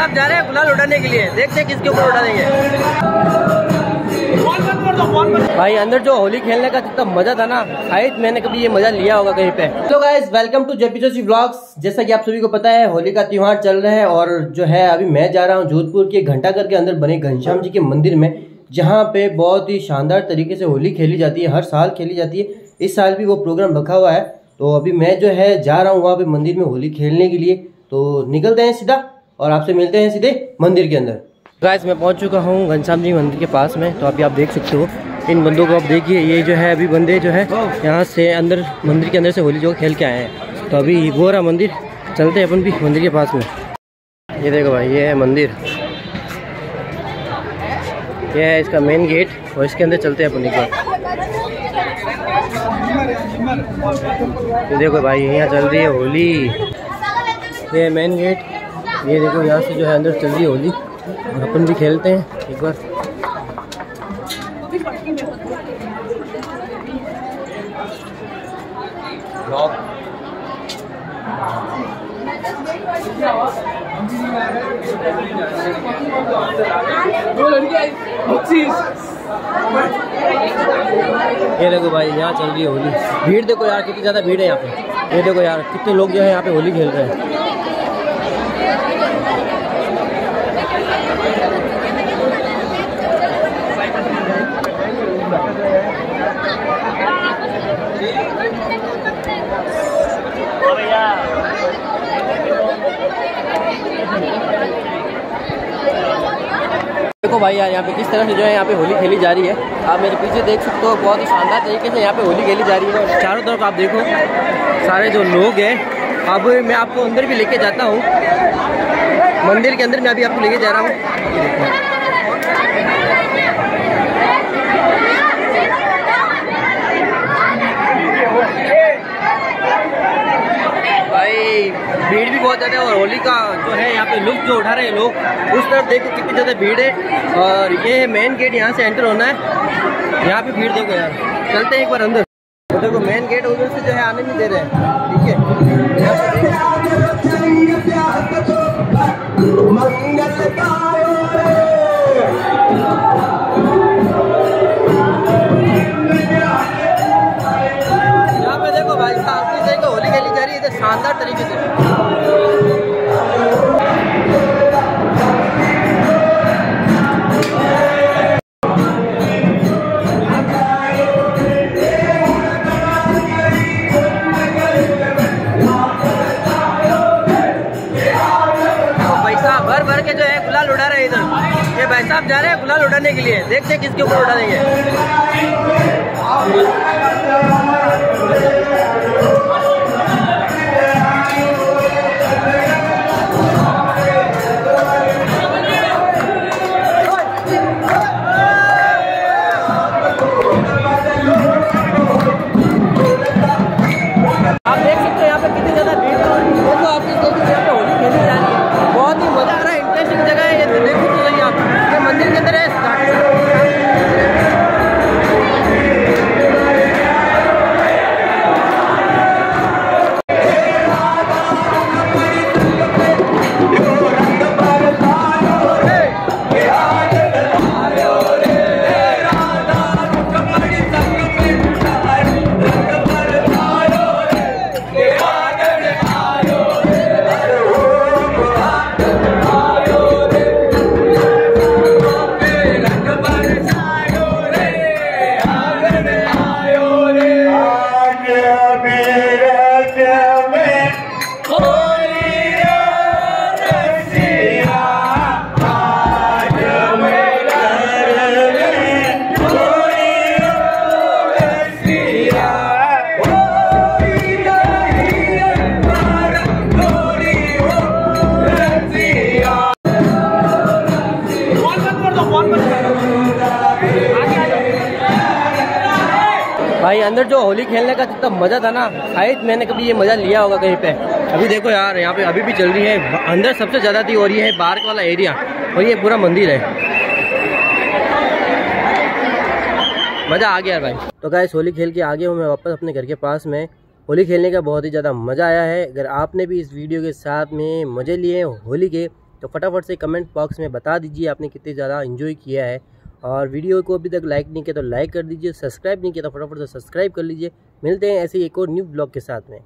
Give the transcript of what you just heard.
के लिए। देखते हैं किसके ऊपर उड़ा देंगे भाई अंदर जो होली खेलने का जितना मज़ा था ना शायद मैंने कभी ये मज़ा लिया होगा कहीं पे। तो guys welcome to JP Joshi blogs जैसा कि आप सभी को पता है होली का त्योहार चल रहा है और जो है अभी मैं जा रहा हूँ जोधपुर के घंटाघर के अंदर बने घनश्याम जी के मंदिर में जहाँ पे बहुत ही शानदार तरीके से होली खेली जाती है हर साल खेली जाती है। इस साल भी वो प्रोग्राम रखा हुआ है। तो अभी मैं जो है जा रहा हूँ वहाँ पे मंदिर में होली खेलने के लिए। तो निकलते हैं सीधा। और आपसे मिलते हैं सीधे मंदिर के अंदर। गाइस मैं पहुँच चुका हूँ घनश्याम जी मंदिर के पास में तो अभी आप देख सकते हो। इन बंदों को आप देखिए, ये जो है, अभी बंदे जो है, यहाँ से अंदर, मंदिर के अंदर से होली जो खेल के आए हैं। तो अभी रहा मंदिर, चलते हैं अपन भी मंदिर के पास में। ये देखो भाई, ये है मंदिर। ये है इसका मेन गेट और इसके अंदर चलते हैं अपन एक बार। ये देखो भाई, यहाँ चल रही है होली। ये मेन गेट ये देखो यहाँ से जो है अंदर चल रही होली। और अपन भी खेलते हैं एक बार। ये देखो भाई यहाँ चल रही है होली। भीड़ देखो यार कितनी ज़्यादा भीड़ है यहाँ पे। ये देखो यार कितने लोग जो है यहाँ पे होली खेल रहे हैं। भाई, यार यहाँ पे किस तरह से जो है यहाँ पे होली खेली जा रही है। आप मेरे पीछे देख सकते हो, बहुत ही शानदार तरीके से यहाँ पे होली खेली जा रही है। चारों तरफ़ आप देखो, सारे जो लोग हैं, अब मैं आपको अंदर भी लेके जाता हूँ। मंदिर के अंदर मैं अभी आपको लेके जा रहा हूँ भाई भीड़ भी बहुत ज़्यादा है और होली का जो है यहाँ पे लुक जो उठा रहे हैं लोग, उस तरफ़ देखो कितनी ज़्यादा भीड़ है। और ये मेन गेट यहाँ से एंटर होना है। यहाँ पे भीड़ देखो यार। चलते हैं एक बार अंदर। तो देखो मेन गेट उधर से जो है आने नहीं दे रहे हैं। ठीक है? तरीके होली खेली जा रही है शानदार तरीके से। जो भाई साहब जा रहे हैं गुलाल उड़ाने के लिए। देखते हैं किसके ऊपर उड़ा देंगे। भाई अंदर जो होली खेलने का जितना मज़ा था ना शायद मैंने कभी ये मज़ा लिया होगा कहीं पे। अभी देखो यार यहाँ पे अभी भी चल रही है अंदर सबसे ज़्यादा थी और ये है बाहर वाला एरिया और ये पूरा मंदिर है। मज़ा आ गया यार भाई। तो गाइस होली खेल के आ गया हूँ मैं वापस अपने घर के पास में। होली खेलने का बहुत ही ज़्यादा मज़ा आया है। अगर आपने भी इस वीडियो के साथ में मज़े लिए होली के तो फटाफट से कमेंट बॉक्स में बता दीजिए आपने कितने ज़्यादा इन्जॉय किया है। और वीडियो को अभी तक लाइक नहीं किया तो लाइक कर दीजिए, सब्सक्राइब नहीं किया तो फटाफट से सब्सक्राइब कर लीजिए। मिलते हैं ऐसे एक और न्यू ब्लॉग के साथ में।